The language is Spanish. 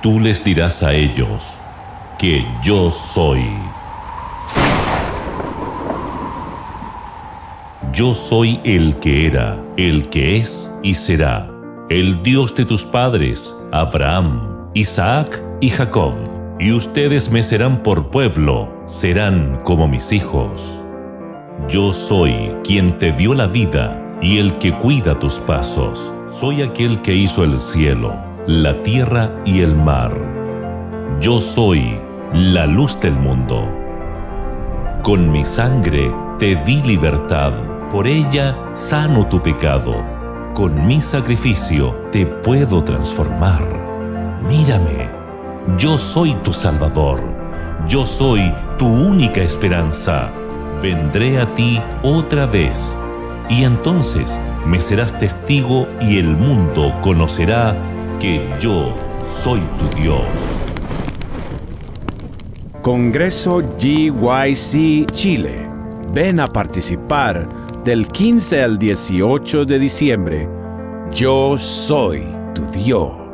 Tú les dirás a ellos que yo soy. Yo soy el que era, el que es y será, el Dios de tus padres, Abraham, Isaac y Jacob. Y ustedes me serán por pueblo, serán como mis hijos. Yo soy quien te dio la vida y el que cuida tus pasos. Soy aquel que hizo el cielo, la tierra y el mar. Yo soy la luz del mundo. Con mi sangre te di libertad por ella sano tu pecado. Con mi sacrificio te puedo transformar. Mírame, yo soy tu Salvador. Yo soy tu única esperanza. Vendré a ti otra vez y entonces me serás testigo y el mundo conocerá que yo soy tu Dios. Congreso GYC Chile. Ven a participar del 15 al 18 de diciembre, yo soy tu Dios.